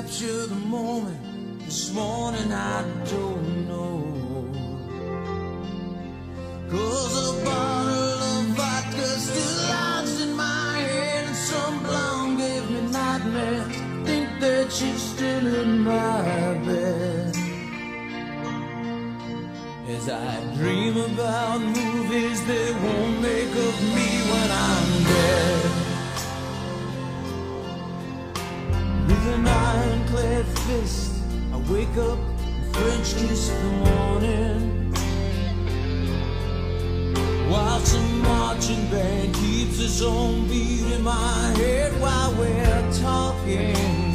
capture the moment. This morning I don't know. Cause a bottle of vodka still lodged in my head, and some blonde gave me nightmares. Think that she's still in my bed. As I dream about movies they won't I wake up French kiss the morning. While some marching band keeps its own beat in my head while we're talking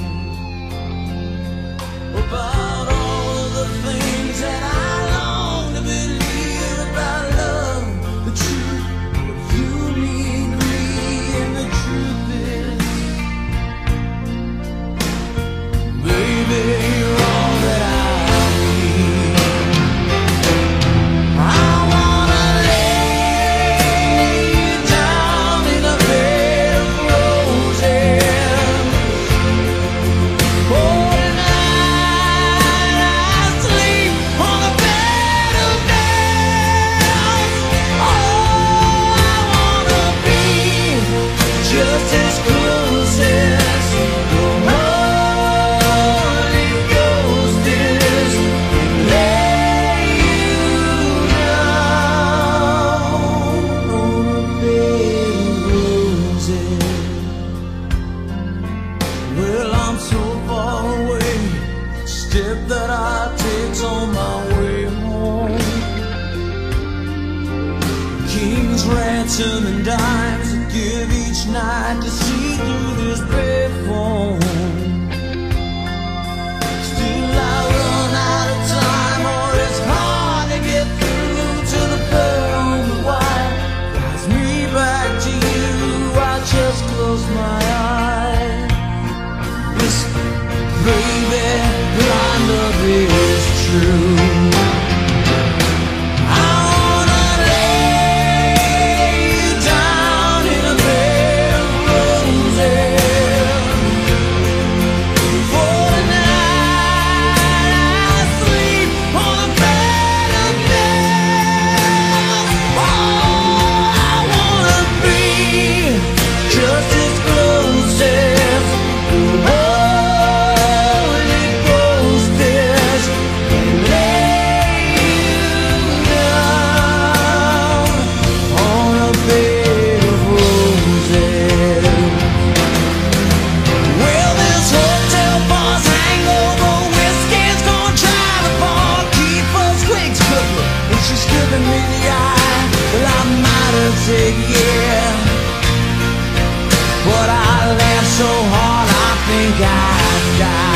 King's ransom and dimes I give each night to see through this payphone. Still, I run out of time, or it's hard to get through to the wire. Drives me back to you. I just close my eyes. Baby, true. music, yeah. But I laughed so hard, I think I died.